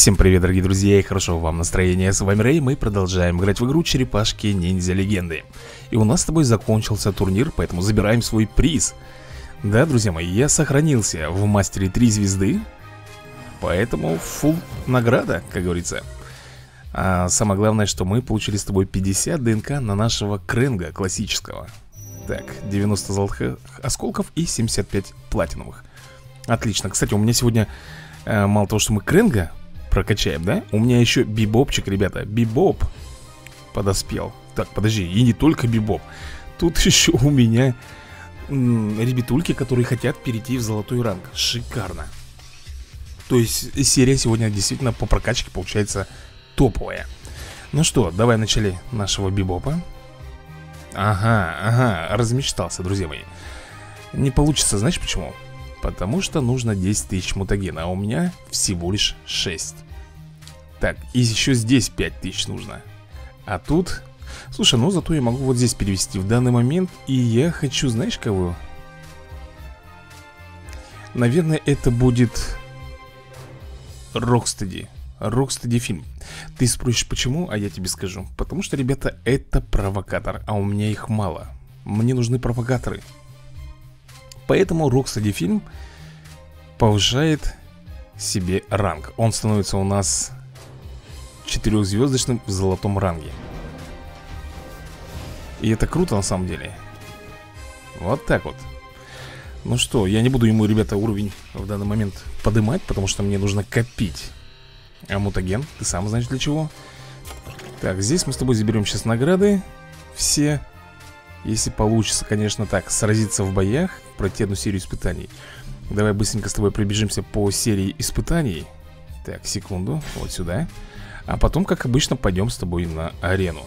Всем привет, дорогие друзья, и хорошо вам настроения. С вами Рэй, мы продолжаем играть в игру Черепашки Ниндзя Легенды. И у нас с тобой закончился турнир, поэтому забираем свой приз. Да, друзья мои, я сохранился в мастере 3 звезды, поэтому фул награда, как говорится. А самое главное, что мы получили с тобой 50 ДНК на нашего Кренга классического. Так, 90 золотых осколков и 75 платиновых. Отлично. Кстати, у меня сегодня э, мало того, что мы Кренга прокачаем, да? У меня еще бибопчик, ребята, бибоп подоспел. Так, подожди, и не только бибоп. Тут еще у меня ребятульки, которые хотят перейти в золотой ранг. Шикарно. То есть серия сегодня действительно по прокачке получается топовая. Ну что, давай начали нашего бибопа. Ага, ага, размечтался, друзья мои. Не получится, знаешь почему? Потому что нужно 10 тысяч мутагена А у меня всего лишь 6 Так, и еще здесь 5 тысяч нужно. А тут... Слушай, ну зато я могу вот здесь перевести в данный момент И я хочу, знаешь кого? Наверное, это будет... Рокстеди Рокстеди фильм. Ты спросишь, почему? А я тебе скажу. Потому что, ребята, это провокатор А у меня их мало. Мне нужны провокаторы Поэтому Rocksteady фильм повышает себе ранг. Он становится у нас четырехзвездочным в золотом ранге. И это круто на самом деле. Вот так вот. Ну что, я не буду ему, ребята, уровень в данный момент подымать Потому что мне нужно копить А ты сам знаешь для чего. Так, здесь мы с тобой заберем сейчас награды Все если получится, конечно, так, сразиться в боях Пройти одну серию испытаний. Давай быстренько с тобой пробежимся по серии испытаний. Так, секунду, вот сюда. А потом, как обычно, пойдем с тобой на арену.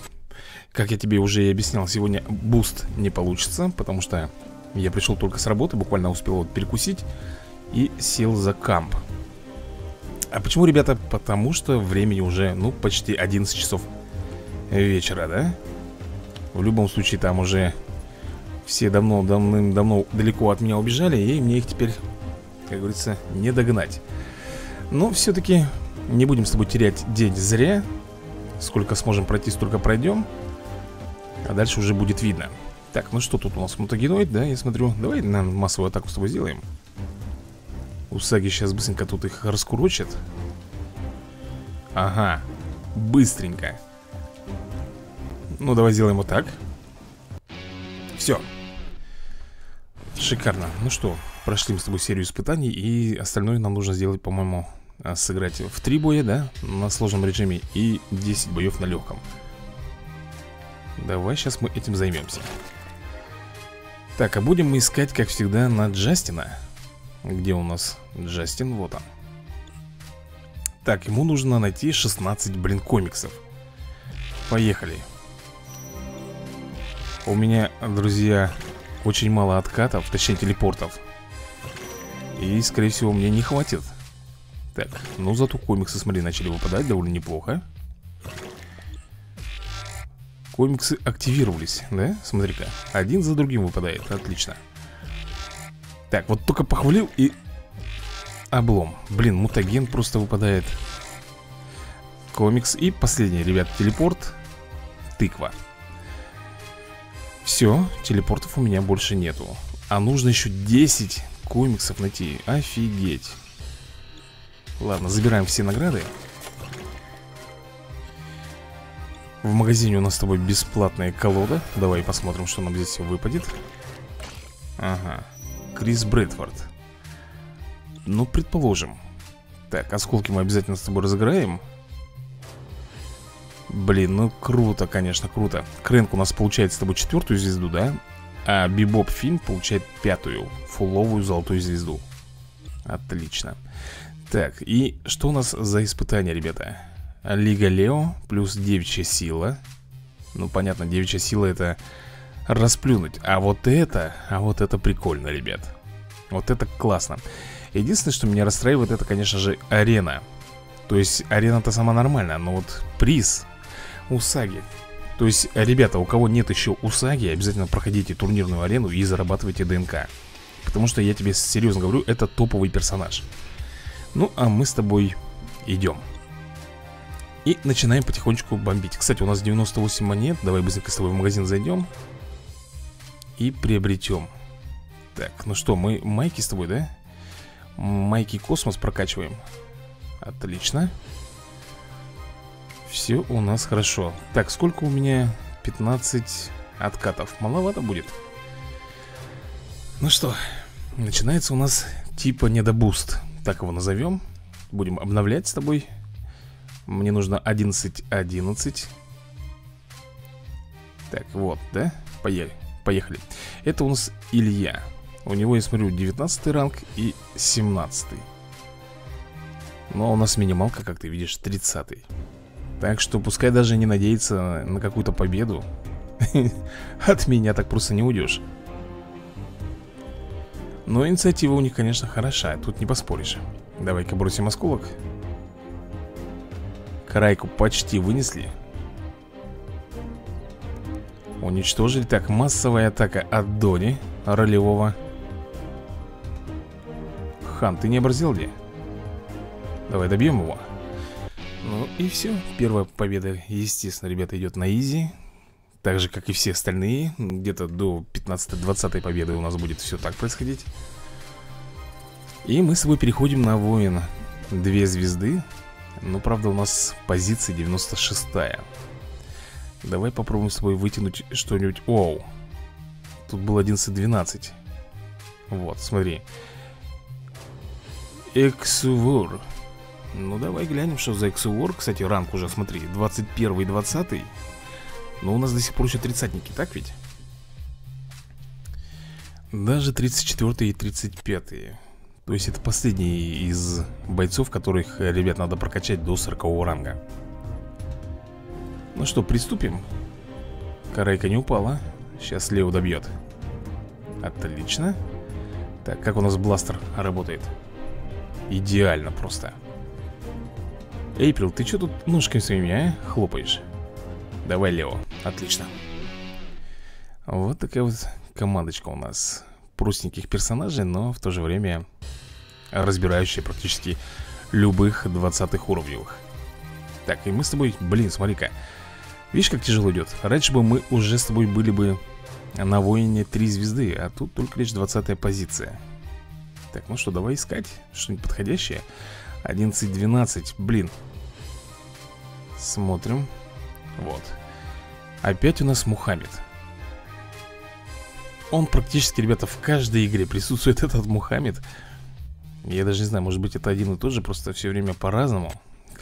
Как я тебе уже и объяснял, сегодня boost не получится Потому что я пришел только с работы, буквально успел вот перекусить И сел за комп. А почему, ребята? Потому что времени уже, ну, почти 11 часов вечера, да? В любом случае там уже все давно, давным-давно далеко от меня убежали И мне их теперь, как говорится, не догнать. Но все-таки не будем с тобой терять день зря. Сколько сможем пройти, столько пройдем А дальше уже будет видно. Так, ну что тут у нас? Мутагеноид, да, я смотрю. Давай на массовую атаку с тобой сделаем. Усаги сейчас быстренько тут их раскурочат. Ага, быстренько ну, давай сделаем вот так. Все Шикарно. Ну что, прошли мы с тобой серию испытаний И остальное нам нужно сделать, по-моему а, Сыграть в три боя, да? На сложном режиме И 10 боев на легком Давай сейчас мы этим займемся. Так, а будем мы искать, как всегда, на Джастина. Где у нас Джастин? Вот он. Так, ему нужно найти 16, блин, комиксов. Поехали у меня, друзья, очень мало откатов, точнее телепортов. И, скорее всего, мне не хватит. Так, ну зато комиксы, смотри, начали выпадать довольно неплохо. Комиксы активировались, да? Смотри-ка, один за другим выпадает, отлично. Так, вот только похвалил и... Облом. Блин, мутаген просто выпадает. Комикс и последний, ребят, телепорт. Тыква все, телепортов у меня больше нету. А нужно еще 10 комиксов найти. Офигеть. Ладно, забираем все награды. В магазине у нас с тобой бесплатная колода. Давай посмотрим, что нам здесь выпадет. Ага. Крис Брэдфорд. Ну, предположим. Так, осколки мы обязательно с тобой разыграем Блин, ну круто, конечно, круто. Крэнк у нас получает с тобой четвертую звезду, да? А Бибоп Финн получает пятую Фуловую золотую звезду. Отлично. Так, и что у нас за испытание, ребята? Лига Лео плюс девичья сила. Ну, понятно, девичья сила это расплюнуть. А вот это, а вот это прикольно, ребят. Вот это классно. Единственное, что меня расстраивает, это, конечно же, арена. То есть арена-то сама нормальная Но вот приз Усаги. То есть, ребята, у кого нет еще Усаги Обязательно проходите турнирную арену и зарабатывайте ДНК. Потому что я тебе серьезно говорю, это топовый персонаж. Ну, а мы с тобой идем И начинаем потихонечку бомбить. Кстати, у нас 98 монет. Давай быстренько с тобой в магазин зайдем И приобретем Так, ну что, мы майки с тобой, да? Майки космос прокачиваем. Отлично Все у нас хорошо. Так, сколько у меня? 15 откатов. Маловато будет. Ну что, начинается у нас типа недобуст. Так его назовем Будем обновлять с тобой. Мне нужно 11, 11 Так, вот, да? Поехали Поехали. Это у нас Илья. У него, я смотрю, 19 ранг и 17 Но у нас минималка, как ты видишь, 30 -й. Так что пускай даже не надеется на какую-то победу. От меня так просто не уйдешь. Но инициатива у них, конечно, хороша Тут не поспоришь. Давай-ка бросим осколок. Крайку почти вынесли. Уничтожили Так, массовая атака от Дони Ролевого. Хан, ты не оборзел ли? Давай добьем его Ну и все Первая победа, естественно, ребята, идет на изи. Так же, как и все остальные. Где-то до 15-20 победы у нас будет все так происходить. И мы с тобой переходим на воина. Две звезды. Ну, правда, у нас позиция 96 -я. Давай попробуем с тобой вытянуть что-нибудь. Оу. Тут был 11-12 Вот, смотри. Эксувор Ну, давай глянем, что за Эксувор Кстати, ранг уже, смотри, 21 и 20 Но у нас до сих пор еще тридцатники, так ведь? Даже 34 и 35 То есть это последние из бойцов, которых, ребят, надо прокачать до 40 ранга. Ну что, приступим? Карайка не упала. Сейчас Лео добьет. Отлично. Так, как у нас бластер работает? Идеально просто Эйприл, ты что тут ножками своими, а? Хлопаешь Давай, Лео, отлично Вот такая вот командочка у нас Простеньких персонажей, но в то же время Разбирающая практически любых 20 уровневых Так, и мы с тобой, блин, смотри-ка Видишь, как тяжело идет? Раньше бы мы уже с тобой были бы на воине 3 звезды, а тут только лишь 20 позиция. Так, ну что, давай искать что-нибудь подходящее. 11-12, блин. Смотрим. Вот. Опять у нас Мухаммед. Он практически, ребята, в каждой игре присутствует этот Мухаммед. Я даже не знаю, может быть это один и тот же, просто все время по-разному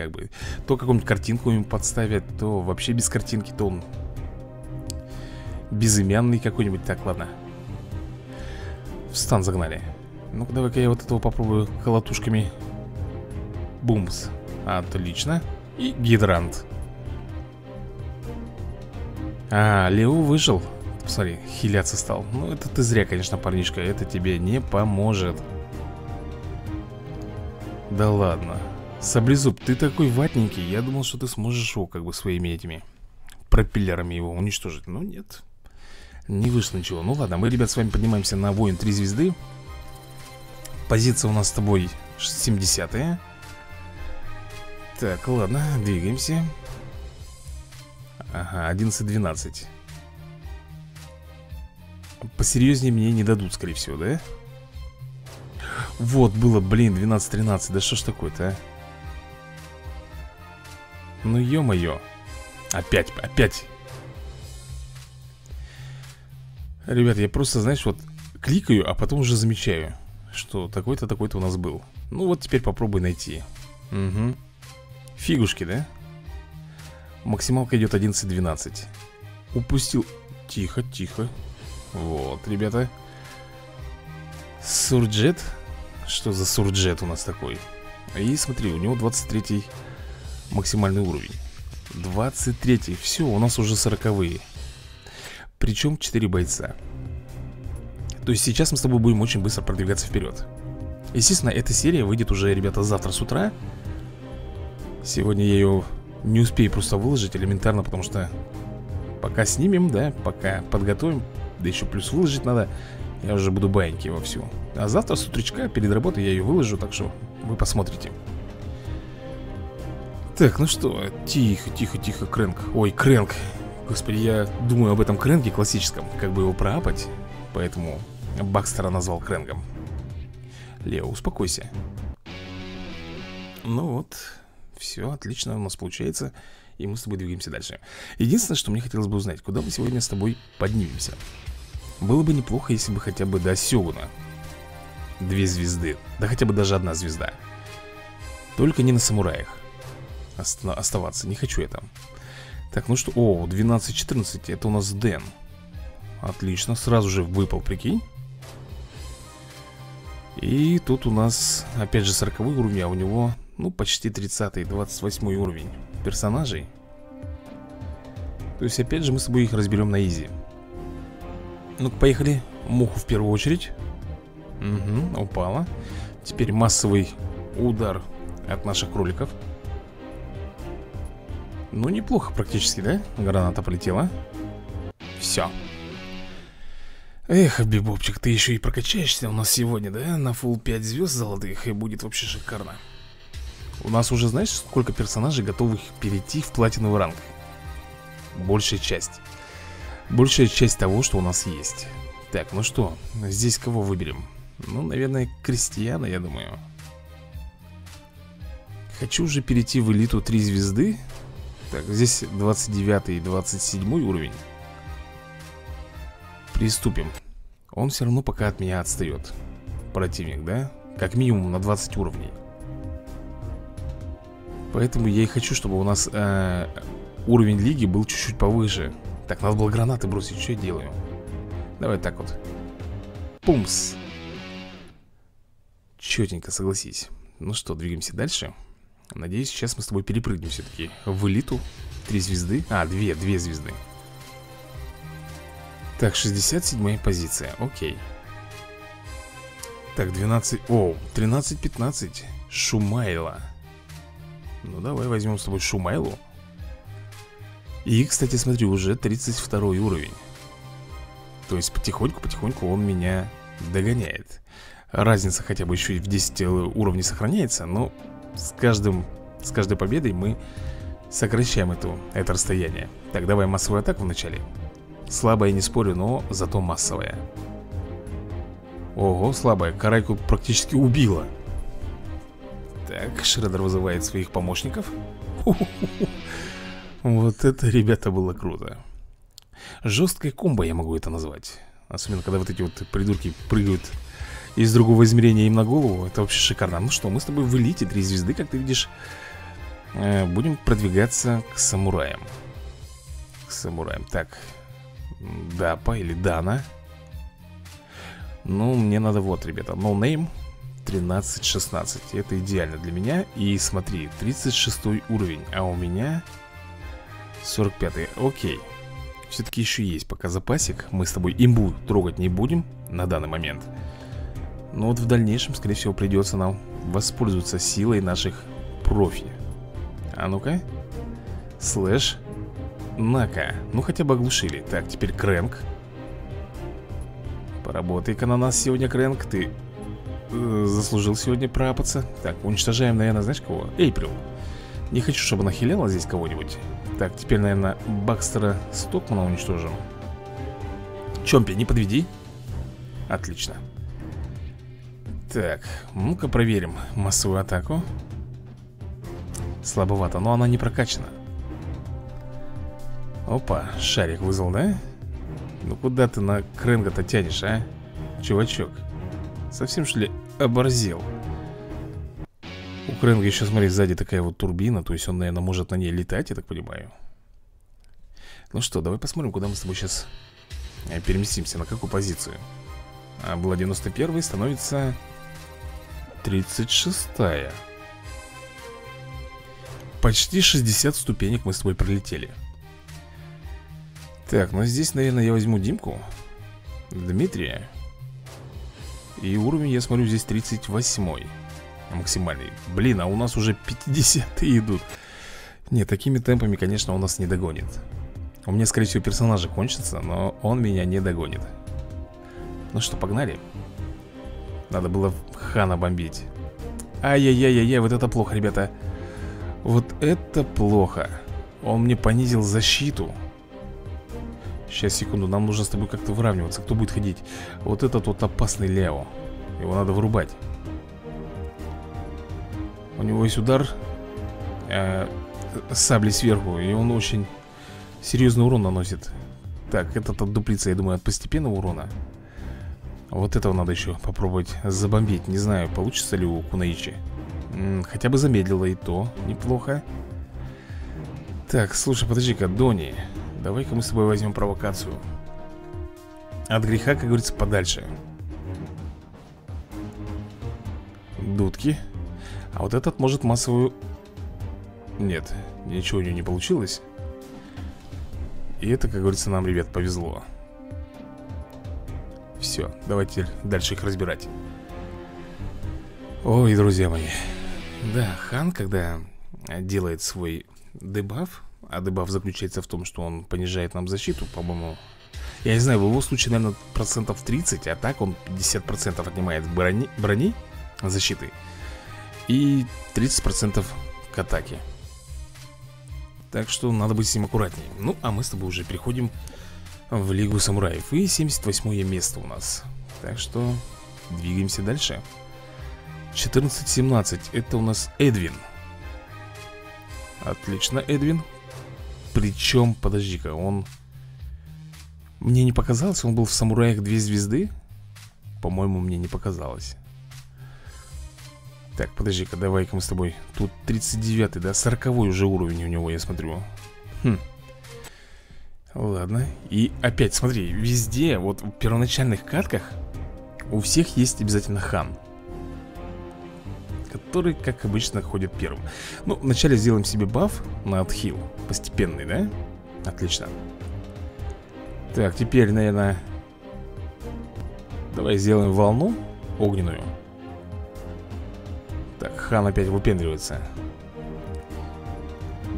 как бы То какую-нибудь картинку ему подставят То вообще без картинки, то он Безымянный какой-нибудь Так, ладно В стан загнали Ну-ка, давай-ка я вот этого попробую колотушками Бумс. Отлично. И гидрант. А, Лео выжил. Посмотри, хиляться стал. Ну, это ты зря, конечно, парнишка. Это тебе не поможет. Да ладно. Саблезуб, ты такой ватненький. Я думал, что ты сможешь его как бы своими этими Пропеллерами его уничтожить. Но нет. Не вышло ничего. Ну ладно, мы, ребят, с вами поднимаемся на воин 3 звезды Позиция у нас с тобой 70 -я. Так, ладно, двигаемся. Ага, 11-12 Посерьезнее мне не дадут, скорее всего, да? Вот, было, блин, 12-13 Да что ж такое-то, а? Ну ё-моё. Опять, опять. Ребят, я просто, знаешь, вот Кликаю, а потом уже замечаю Что такой-то, такой-то у нас был. Ну вот теперь попробуй найти. Угу Фигушки, да? Максималка идет 11-12 Упустил. Тихо, тихо. Вот, ребята. Сурджет. Что за сурджет у нас такой? И смотри, у него 23 максимальный уровень. 23 Все, у нас уже 40-е Причем 4 бойца. То есть сейчас мы с тобой будем очень быстро продвигаться вперед Естественно, эта серия выйдет уже, ребята, завтра с утра Сегодня я ее не успею просто выложить элементарно, потому что Пока снимем, да, пока подготовим Да еще плюс выложить надо Я уже буду баиньки вовсю А завтра с утречка перед работой я ее выложу, так что вы посмотрите. Так, ну что, тихо, тихо, тихо, Крэнк. Ой, Крэнк. Господи, я думаю об этом Крэнке классическом Как бы его проапать Поэтому Бакстера назвал Крэнком Лео, успокойся. Ну вот Все, отлично у нас получается И мы с тобой двигаемся дальше. Единственное, что мне хотелось бы узнать Куда мы сегодня с тобой поднимемся? Было бы неплохо, если бы хотя бы до Сёгуна Две звезды Да хотя бы даже одна звезда. Только не на самураях Оставаться, не хочу я там. Так, ну что, о, 12-14 Это у нас Дэн. Отлично, сразу же выпал, прикинь. И тут у нас Опять же 40 уровень, а у него Ну, почти 30 28 уровень Персонажей. То есть, опять же, мы с тобой их разберем на изи. Ну-ка, поехали. Муху в первую очередь. Угу, упала. Теперь массовый удар от наших кроликов. Ну, неплохо практически, да? Граната полетела. Все Эх, Бибопчик, ты еще и прокачаешься у нас сегодня, да? На фул 5 звезд золотых И будет вообще шикарно У нас уже, знаешь, сколько персонажей готовых перейти в платиновый ранг? Большая часть. Большая часть того, что у нас есть. Так, ну что, здесь кого выберем? Ну, наверное, крестьяна, я думаю. Хочу уже перейти в элиту 3 звезды Так, здесь 29 и 27 уровень. Приступим. Он все равно пока от меня отстает Противник, да? Как минимум на 20 уровней Поэтому я и хочу, чтобы у нас э, уровень лиги был чуть-чуть повыше. Так, надо было гранаты бросить, что я делаю? Давай так вот. Пумс. Четенько, согласись. Ну что, двигаемся дальше. Надеюсь, сейчас мы с тобой перепрыгнем все-таки В элиту. Три звезды. А, две, две звезды. Так, 67 позиция, окей. Так, 12, о, 13-15 Шумайла Ну, давай возьмем с тобой Шумайлу. И, кстати, смотри, уже 32 уровень. То есть потихоньку-потихоньку он меня догоняет. Разница хотя бы еще и в 10 уровней сохраняется Но с каждым, с каждой победой мы сокращаем эту, это расстояние. Так, давай массовую атаку вначале. Слабая, не спорю, но зато массовая. Ого, слабая, Карайку практически убила Так, Шредер вызывает своих помощников. Вот это, ребята, было круто. Жесткая комбо я могу это назвать. Особенно, когда вот эти вот придурки прыгают из другого измерения им на голову Это вообще шикарно. Ну что, мы с тобой в элите, три звезды, как ты видишь. Э, Будем продвигаться к самураям. К самураям. Так Дапа или Дана? Ну, мне надо вот, ребята No name 13-16 Это идеально для меня. И смотри, 36 уровень А у меня 45 -й. Окей. Все-таки еще есть пока запасик. Мы с тобой имбу трогать не будем На данный момент. Но вот в дальнейшем, скорее всего, придется нам воспользоваться силой наших профи. А ну-ка. Слэш. Нака. Ну хотя бы оглушили. Так, теперь Крэнк Поработай-ка на нас сегодня, Крэнк Ты э, заслужил сегодня пропаться Так, уничтожаем, наверное, знаешь кого? Эйприл. Не хочу, чтобы она хиляла здесь кого-нибудь. Так, теперь, наверное, Бакстера Стокмана уничтожим. Чомпи, не подведи. Отлично. Так, ну-ка проверим массовую атаку. Слабовато, но она не прокачана. Опа, шарик вызвал, да? Ну куда ты на кренга-то тянешь, а? Чувачок? Совсем что ли оборзел? У кренга еще, смотри, сзади такая вот турбина То есть он, наверное, может на ней летать, я так понимаю. Ну что, давай посмотрим, куда мы с тобой сейчас э, переместимся На какую позицию. А была 91 становится 36-я Почти 60 ступенек мы с тобой пролетели. Так, ну здесь, наверное, я возьму Димку. Дмитрия И уровень, я смотрю, здесь 38 Максимальный. Блин, а у нас уже 50 идут. Нет, такими темпами, конечно, он нас не догонит. У меня, скорее всего, персонажи кончатся Но он меня не догонит. Ну что, погнали? Надо было Хана бомбить. Ай-яй-яй-яй, вот это плохо, ребята. Вот это плохо. Он мне понизил защиту Сейчас, секунду, нам нужно с тобой как-то выравниваться Кто будет ходить? Вот этот вот опасный Лео Его надо вырубать. У него есть удар э, Сабли сверху И он очень серьезный урон наносит. Так, этот отдуплится, я думаю, от постепенного урона. Вот этого надо еще попробовать забомбить. Не знаю, получится ли у Кунаичи Хотя бы замедлило и то Неплохо. Так, слушай, подожди-ка, Дони Давай-ка мы с тобой возьмем провокацию. От греха, как говорится, подальше. Дудки. А вот этот может массовую... Нет, ничего у него не получилось. И это, как говорится, нам, ребят, повезло. Все, давайте дальше их разбирать. Ой, друзья мои. Да, хан, когда делает свой дебаф А дебаф заключается в том, что он понижает нам защиту, по-моему Я не знаю, в его случае, наверное, процентов 30 А так он 50% отнимает брони, брони защиты И 30% к атаке. Так что надо быть с ним аккуратнее. Ну, а мы с тобой уже переходим в Лигу Самураев. И 78 место у нас. Так что двигаемся дальше. Дальше 14-17 Это у нас Эдвин. Отлично, Эдвин Причем, подожди-ка, он... Мне не показалось, он был в самураях две звезды? По-моему, мне не показалось. Так, подожди-ка, давай-ка мы с тобой. Тут 39-й, да? 40 уже уровень у него, я смотрю. Хм. Ладно. И опять, смотри, везде, вот в первоначальных катках У всех есть обязательно хан который, как обычно, ходит первым. Ну, вначале сделаем себе баф на отхил. Постепенный, да? Отлично. Так, теперь, наверное Давай сделаем волну огненную. Так, хан опять выпендривается.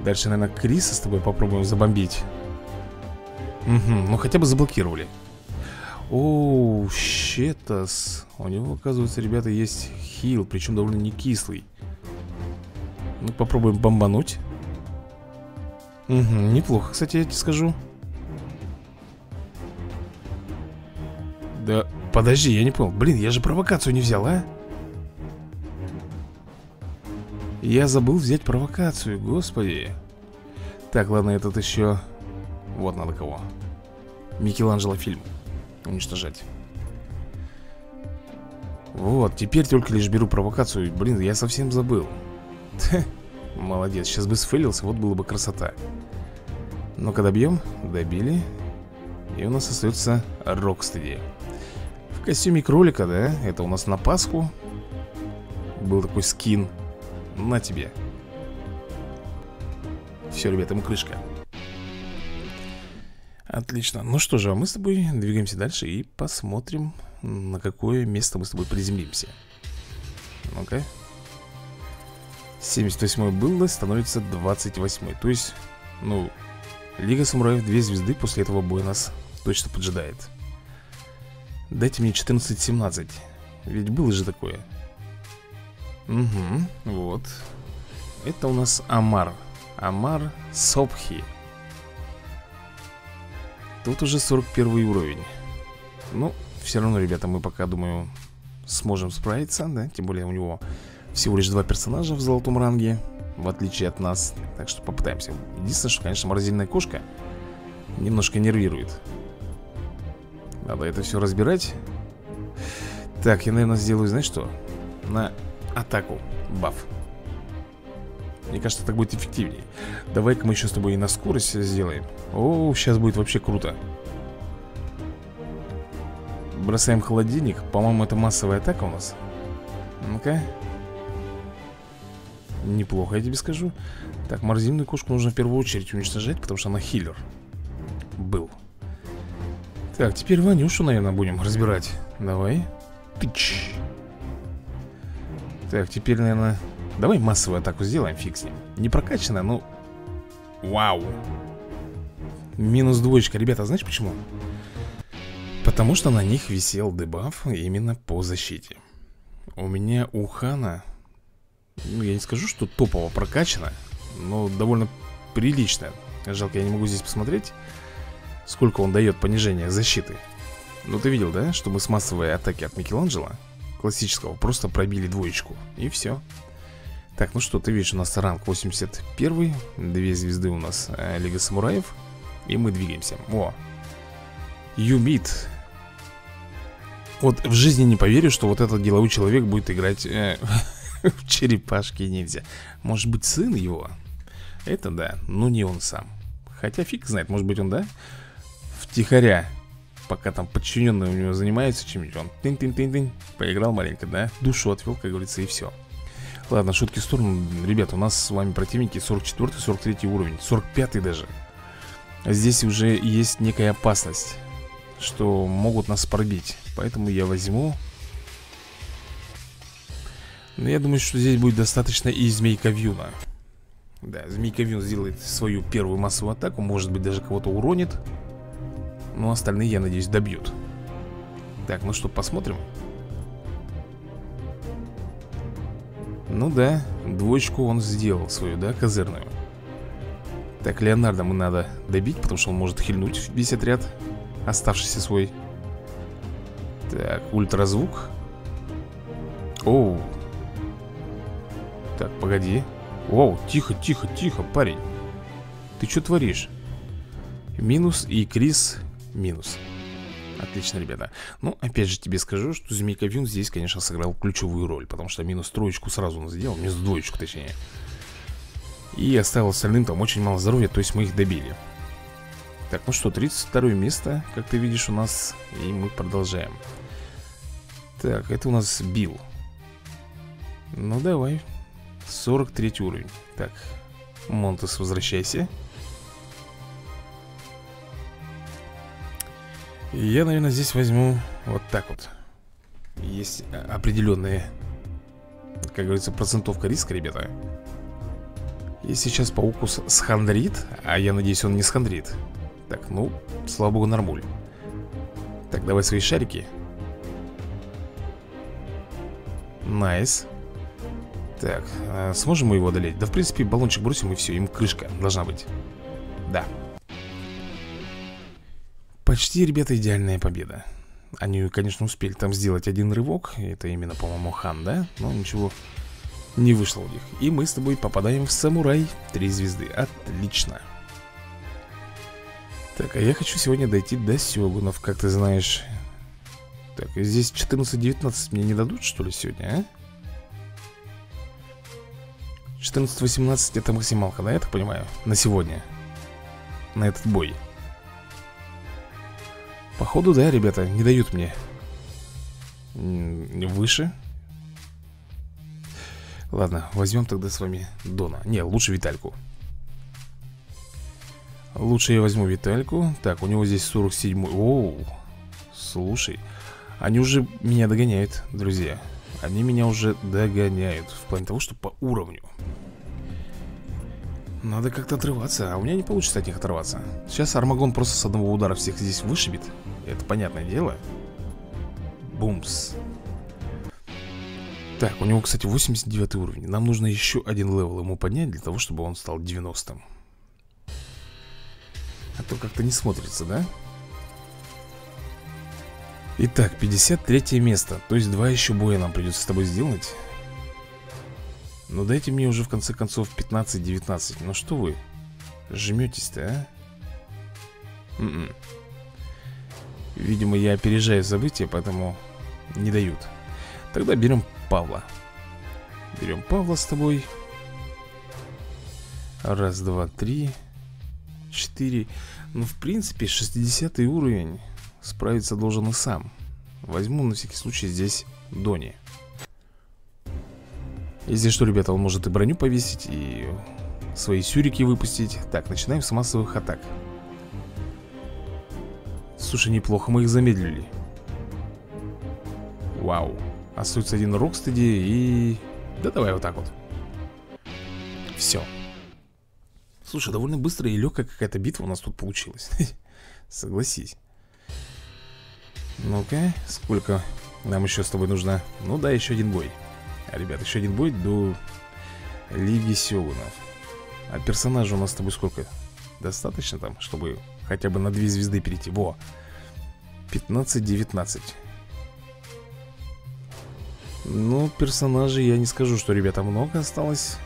Дальше, наверное, Криса с тобой попробуем забомбить. Угу, ну хотя бы заблокировали Оу, щетас. У него, оказывается, ребята, есть хил Причем довольно не кислый Ну, попробуем бомбануть. Угу, неплохо, кстати, я тебе скажу. Да, подожди, я не понял. Блин, я же провокацию не взял, а? Я забыл взять провокацию, господи. Так, ладно, этот еще Вот надо кого. Микеланджело фильм уничтожать. Вот, теперь только лишь беру провокацию. Блин, я совсем забыл. Молодец, сейчас бы сфейлился, вот было бы красота. Ну-ка добьем, добили. И у нас остается Рокстеди. В костюме кролика, да, это у нас на Пасху. Был такой скин. На тебе. Все, ребята, ему крышка Отлично. Ну что же, а мы с тобой двигаемся дальше и посмотрим, на какое место мы с тобой приземлимся. Ну-ка. 78 было, становится 28 То есть, ну, Лига Самураев 2 звезды после этого боя нас точно поджидает. Дайте мне 14-17. Ведь было же такое. Угу, вот. Это у нас Амар. Амар Сопхи. Тут уже 41 уровень. Ну, все равно, ребята, мы пока, думаю, сможем справиться, да? Тем более у него всего лишь два персонажа в золотом ранге В отличие от нас. Так что попытаемся. Единственное, что, конечно, морозильная кошка Немножко нервирует. Надо это все разбирать. Так, я, наверное, сделаю, знаешь что? На атаку. Баф мне кажется, так будет эффективнее Давай-ка мы еще с тобой и на скорость сделаем. О, сейчас будет вообще круто. Бросаем холодильник. По-моему, это массовая атака у нас. Ну-ка. Неплохо, я тебе скажу. Так, морозильную кошку нужно в первую очередь уничтожать Потому что она хиллер Был. Так, теперь Ванюшу, наверное, будем разбирать. Давай. Тыч. Так, теперь, наверное Давай массовую атаку сделаем, фиг с ним. Не прокачанная, но... Вау. Минус двоечка, ребята, знаешь почему? Потому что на них висел дебаф именно по защите. У меня у Хана Ну, я не скажу, что топово прокачано Ну, довольно прилично. Жалко, я не могу здесь посмотреть Сколько он дает понижения защиты. Ну, ты видел, да, что мы с массовой атаки от Микеланджело Классического Просто пробили двоечку И все Так, ну что, ты видишь, у нас ранг 81 Две звезды у нас э, Лига Самураев И мы двигаемся О, Юмит Вот в жизни не поверю, что вот этот деловой человек будет играть э, в черепашки ниндзя Может быть сын его? Это да, но не он сам Хотя фиг знает, может быть он, да? Втихаря Пока там подчиненные у него занимаются чем-нибудь Он тын-тын-тын-тын Поиграл маленько, да? Душу отвел, как говорится, и все Ладно, шутки в сторону. Ребята, у нас с вами противники 44-43 уровень 45 даже. Здесь уже есть некая опасность Что могут нас пробить. Поэтому я возьму. Но я думаю, что здесь будет достаточно и змейка Вьюна. Да, Змейка Вьюн сделает свою первую массовую атаку Может быть даже кого-то уронит. Но остальные, я надеюсь, добьют. Так, ну что, посмотрим Ну да, двоечку он сделал свою, да, козырную. Так, Леонардо мы надо добить Потому что он может хильнуть весь отряд Оставшийся свой. Так, ультразвук. Оу. Так, погоди. Оу, тихо, тихо, тихо, парень. Ты что творишь? Минус и Крис минус Отлично, ребята. Ну, опять же тебе скажу, что Змейка Вюн здесь, конечно, сыграл ключевую роль Потому что минус троечку сразу он сделал Минус двоечку, точнее. И оставил остальным там очень мало здоровья То есть мы их добили. Так, ну что, 32 место, как ты видишь, у нас И мы продолжаем. Так, это у нас Билл. Ну, давай. 43 уровень. Так, Монтес, возвращайся Я, наверное, здесь возьму вот так вот. Есть определенные, как говорится, процентовка риска, ребята. И сейчас пауку схандрит, а я надеюсь, он не схандрит Так, ну, слава богу, нормуль. Так, давай свои шарики. Nice. Так, а сможем мы его одолеть? Да, в принципе, баллончик бросим и все, им крышка должна быть. Да Почти, ребята, идеальная победа Они, конечно, успели там сделать один рывок Это именно, по-моему, хан, да? Но ничего не вышло у них И мы с тобой попадаем в самурай Три звезды, отлично Так, а я хочу сегодня дойти до Сёгунов, как ты знаешь Так, здесь 14-19 мне не дадут, что ли, сегодня, а? 14-18 это максималка, да, я так понимаю? На сегодня На этот бой Походу, да, ребята, не дают мне. Выше. Ладно, возьмем тогда с вами Дона. Не, лучше Витальку. Лучше я возьму Витальку. Так, у него здесь 47 Оу, слушай Они уже меня догоняют, друзья. Они меня уже догоняют В плане того, что по уровню. Надо как-то отрываться А у меня не получится от них оторваться. Сейчас Армагон просто с одного удара всех здесь вышибет Это понятное дело Бумс Так, у него, кстати, 89 уровень Нам нужно еще один level ему поднять Для того, чтобы он стал 90 А то как-то не смотрится, да? Итак, 53 место То есть два еще боя нам придется с тобой сделать Ну дайте мне уже в конце концов 15-19 Ну что вы Жметесь-то, а? М м-м. -м. Видимо, я опережаю события, поэтому не дают. Тогда берем Павла. Берем Павла с тобой. Раз, два, три Четыре. Ну, в принципе, 60 уровень Справиться должен и сам. Возьму на всякий случай здесь Дони. Если что, ребята, он может и броню повесить И свои сюрики выпустить. Так, начинаем с массовых атак Слушай, неплохо мы их замедлили. Вау. Остается один Рокстеди и... Да давай вот так вот. Все Слушай, довольно быстрая и легкая какая-то битва у нас тут получилась. Согласись. Ну-ка, сколько нам еще с тобой нужно? Ну да, еще один бой. Ребят, еще один бой до Лиги Сёгунов. А персонажа у нас с тобой сколько? Достаточно там, чтобы хотя бы на две звезды перейти? Во 15-19 Ну, персонажей я не скажу, что, ребята, много осталось.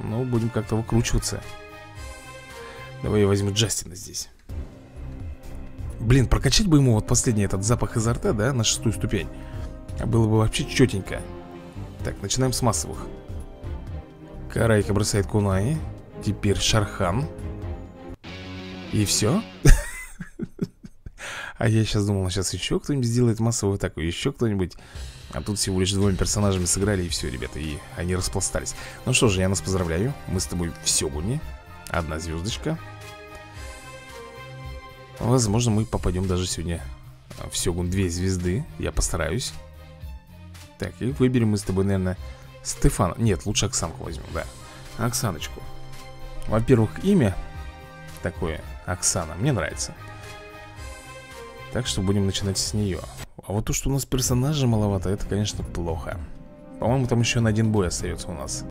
Но будем как-то выкручиваться. Давай я возьму Джастина здесь. Блин, прокачать бы ему вот последний этот запах изо рта, да, на шестую ступень. Было бы вообще четенько Так, начинаем с массовых. Карайка бросает Кунаи. Теперь Шархан. И все? А я сейчас думал, сейчас еще кто-нибудь сделает массовую атаку Еще кто-нибудь. А тут всего лишь двумя персонажами сыграли и все, ребята И они распластались. Ну что же, я нас поздравляю. Мы с тобой в Сёгуне Одна звездочка Возможно, мы попадем даже сегодня в Сёгун две звезды. Я постараюсь. Так, и выберем мы с тобой, наверное, Стефана. Нет, лучше Оксанку возьмем, да. Оксаночку. Во-первых, имя такое Оксана, мне нравится Так что будем начинать с нее А вот то, что у нас персонажа маловато Это, конечно, плохо. По-моему, там еще на один бой остается у нас.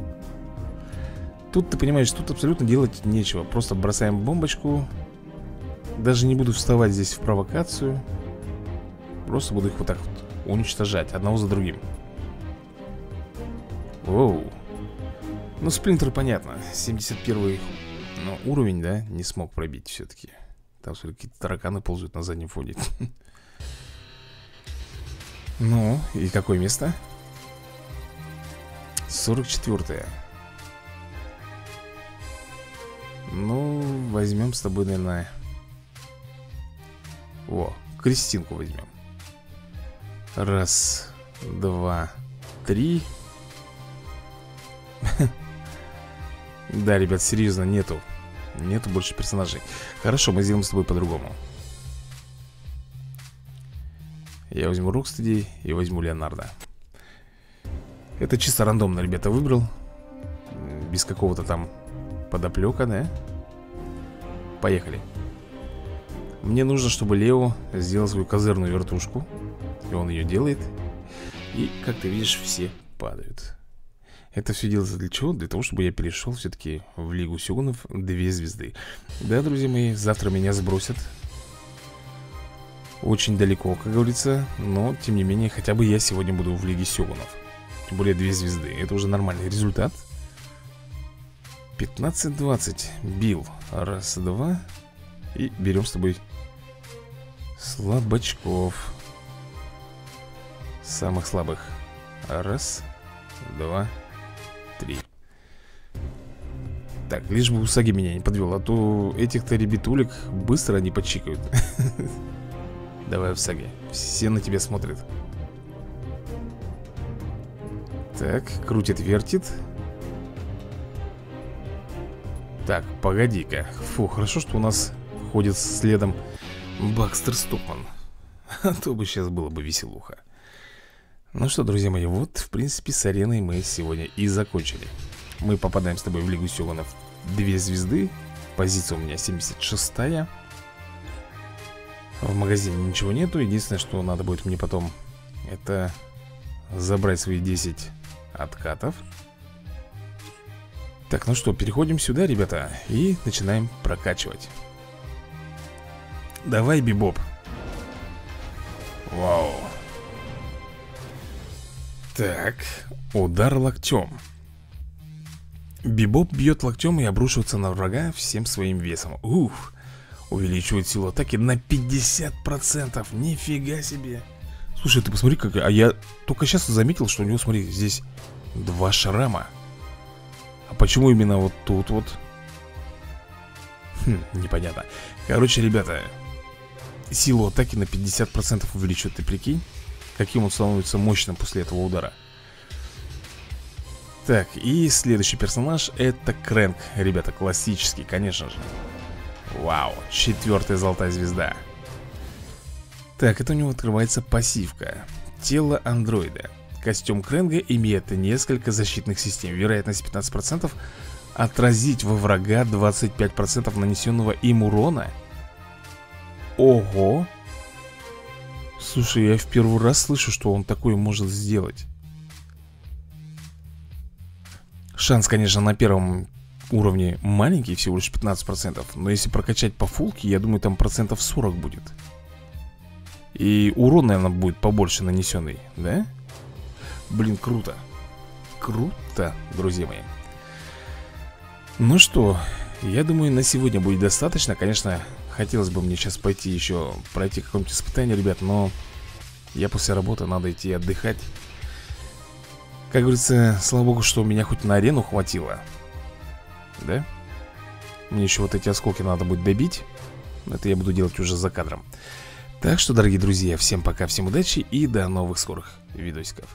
Тут, ты понимаешь, тут абсолютно делать нечего. Просто бросаем бомбочку. Даже не буду вставать здесь в провокацию. Просто буду их вот так вот уничтожать Одного за другим. Оу Ну, сплинтер понятно. 71 ну, уровень, да, не смог пробить все-таки Там, смотри, какие-то тараканы ползают на заднем фоне Ну, и какое место? 44 -е. Ну, возьмем с тобой, наверное О, Кристинку возьмем Раз, два, три Да, ребят, серьезно, нету Нету больше персонажей. Хорошо, мы сделаем с тобой по-другому. Я возьму Рокстеди и возьму Леонардо. Это чисто рандомно, ребята, выбрал. Без какого-то там подоплека, да? Поехали. Мне нужно, чтобы Лео сделал свою козырную вертушку И он ее делает. И, как ты видишь, все падают это все делается для чего? Для того, чтобы я перешел все-таки в Лигу Сёгунов две звезды Да, друзья мои, завтра меня сбросят. Очень далеко, как говорится Но, тем не менее, хотя бы я сегодня буду в Лиге Сёгунов. Тем более две звезды Это уже нормальный результат. 15-20 Бил. Раз, два. И берем с тобой Слабачков. Самых слабых. Раз, два, три. Так, лишь бы Усаги меня не подвел А то этих-то ребятулек быстро они подчикают. Давай, Усаги Все на тебя смотрят. Так, крутит, вертит. Так, погоди-ка. Фу, хорошо, что у нас ходит следом Бакстер Ступман А то бы сейчас было бы веселуха ну что, друзья мои, вот, в принципе, с ареной мы сегодня и закончили. Мы попадаем с тобой в Лигу Сёгунов Две звезды Позиция у меня 76-я В магазине ничего нету. Единственное, что надо будет мне потом Это забрать свои 10 откатов. Так, ну что, переходим сюда, ребята И начинаем прокачивать. Давай, Бибоп. Вау так, удар локтем. Бибоп бьет локтем и обрушивается на врага всем своим весом. Ух, увеличивает силу атаки на 50% Нифига себе. Слушай, ты посмотри, как... А я только сейчас заметил, что у него, смотри, здесь два шрама. А почему именно вот тут вот? Хм, непонятно. Короче, ребята Силу атаки на 50% увеличивает, ты прикинь? Каким он становится мощным после этого удара. Так, и следующий персонаж Это Крэнк. Ребята, классический, конечно же. Вау, четвертая золотая звезда. Так, это у него открывается пассивка. Тело андроида. Костюм Крэнга имеет несколько защитных систем. Вероятность 15% Отразить во врага 25% нанесенного им урона. Ого Слушай, я в первый раз слышу, что он такое может сделать. Шанс, конечно, на первом уровни маленькие, всего лишь 15% Но если прокачать по фулке, я думаю, там процентов 40 будет. И урон, наверное, будет побольше нанесенный, да? Блин, круто. Круто, друзья мои. Ну что, я думаю, на сегодня будет достаточно. Конечно, хотелось бы мне сейчас пойти еще пройти какое-нибудь испытание, ребят Но я после работы, надо идти отдыхать. Как говорится, слава богу, что меня хоть на арену хватило да? Мне еще вот эти осколки надо будет добить. Это я буду делать уже за кадром. Так что, дорогие друзья, всем пока, всем удачи и до новых скорых видосиков